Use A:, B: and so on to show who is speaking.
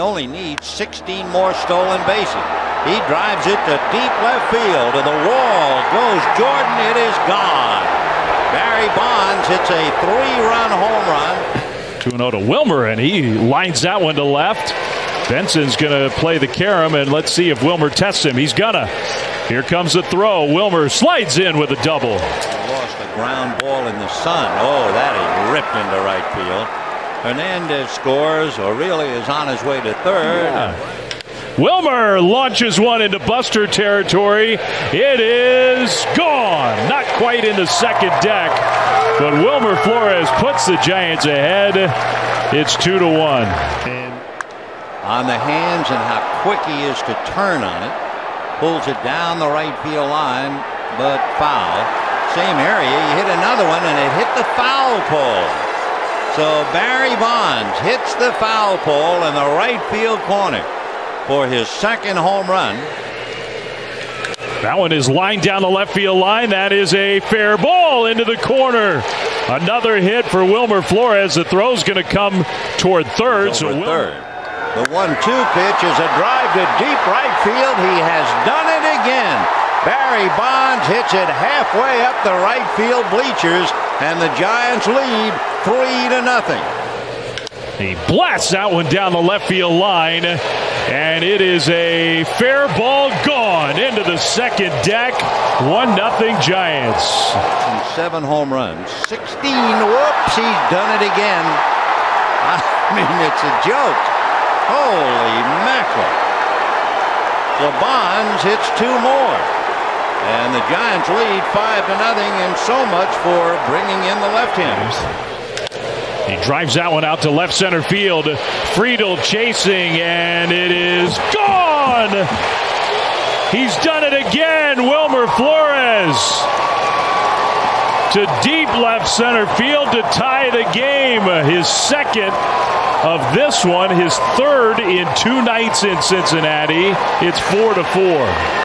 A: he only needs 16 more stolen bases. He drives it to deep left field. To the wall goes Jordan. It is gone. Barry Bonds hits a three-run home run.
B: 2 0 to Wilmer, and he lines that one to left. Benson's going to play the carom, and let's see if Wilmer tests him. He's gonna. Here comes the throw. Wilmer slides in with a double.
A: Lost a ground ball in the sun. Oh, that is ripped into right field. Hernandez scores, or really is on his way to third.
B: Yeah. Wilmer launches one into Buster territory. It is gone. Not quite in the second deck, but Wilmer Flores puts the Giants ahead. It's two to one.
A: On the hands and how quick he is to turn on it. Pulls it down the right field line, but foul. Same area. He hit another one, and it hit the foul pole. So Barry Bonds hits the foul pole in the right field corner for his second home run.
B: That one is lined down the left field line. That is a fair ball into the corner. Another hit for Wilmer Flores. The throw's going to come toward third.
A: So third. The one-two pitch is a drive to deep right field. He has done it again. Barry Bonds hits it halfway up the right field bleachers, and the Giants lead three to nothing.
B: He blasts that one down the left field line. And it is a fair ball gone into the second deck. 1 nothing Giants.
A: Seven home runs. 16. Whoops, he's done it again. I mean, it's a joke. Holy mackerel. The Bonds hits two more. And the Giants lead five to nothing, and so much for bringing in the left-handers.
B: He drives that one out to left center field. Friedl chasing, and it is gone. He's done it again. Wilmer Flores to deep left center field to tie the game. His second of this one, his third in two nights in Cincinnati. It's four to four.